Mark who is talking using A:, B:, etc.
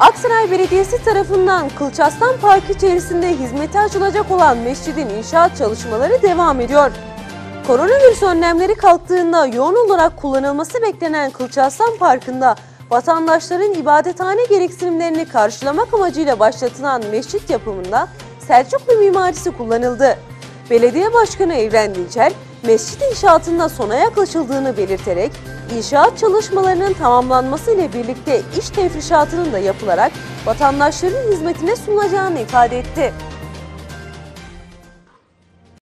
A: Aksaray Belediyesi tarafından Kılçaslan Parkı içerisinde hizmete açılacak olan mescidin inşaat çalışmaları devam ediyor. Koronavirüs önlemleri kalktığında yoğun olarak kullanılması beklenen Kılçaslan Parkı'nda vatandaşların ibadethane gereksinimlerini karşılamak amacıyla başlatılan mescit yapımında Selçuklu mimarisi kullanıldı. Belediye Başkanı Evren Dinçer, mescit inşaatında sona yaklaşıldığını belirterek, inşaat çalışmalarının tamamlanması ile birlikte iş tefrişatının da yapılarak vatandaşların hizmetine sunulacağını ifade etti.